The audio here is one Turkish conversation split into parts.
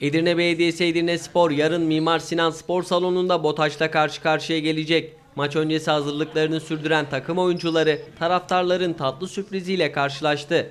Edirne Belediyesi Edirne Spor yarın Mimar Sinan Spor Salonu'nda BOTAŞ'la karşı karşıya gelecek. Maç öncesi hazırlıklarını sürdüren takım oyuncuları taraftarların tatlı sürpriziyle karşılaştı.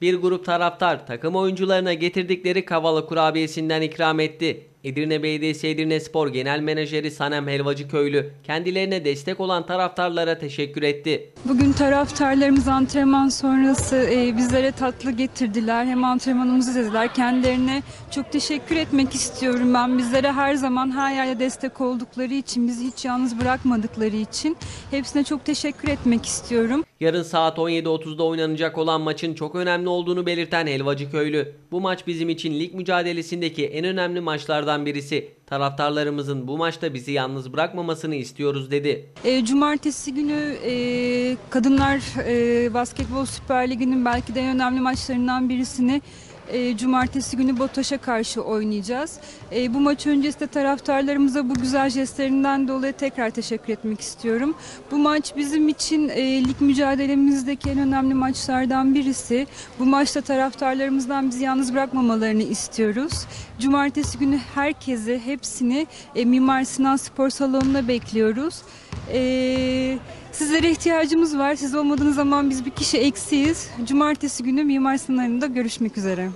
Bir grup taraftar takım oyuncularına getirdikleri kavalı kurabiyesinden ikram etti. Edirne Belediyesi Edirne Spor Genel Menajeri Sanem Helvacı Köylü kendilerine destek olan taraftarlara teşekkür etti. Bugün taraftarlarımız antrenman sonrası e, bizlere tatlı getirdiler. Hem antrenmanımızı izlediler. Kendilerine çok teşekkür etmek istiyorum ben. Bizlere her zaman her yerde destek oldukları için, bizi hiç yalnız bırakmadıkları için hepsine çok teşekkür etmek istiyorum. Yarın saat 17.30'da oynanacak olan maçın çok önemli olduğunu belirten Helvacı Köylü, bu maç bizim için lig mücadelesindeki en önemli maçlardan birisi. Taraftarlarımızın bu maçta bizi yalnız bırakmamasını istiyoruz dedi. E, cumartesi günü e, Kadınlar e, Basketbol Süper Ligi'nin belki de en önemli maçlarından birisini e, cumartesi günü Botaş'a karşı oynayacağız. E, bu maç öncesinde taraftarlarımıza bu güzel jestlerinden dolayı tekrar teşekkür etmek istiyorum. Bu maç bizim için e, lig mücadelemizdeki en önemli maçlardan birisi. Bu maçta taraftarlarımızdan bizi yalnız bırakmamalarını istiyoruz. Cumartesi günü herkesi, hepsini e, Mimar Sinan Spor Salonu'na bekliyoruz. E, sizlere ihtiyacımız var. Siz olmadığınız zaman biz bir kişi eksiyiz. Cumartesi günü Mimar Sinan'da görüşmek üzere.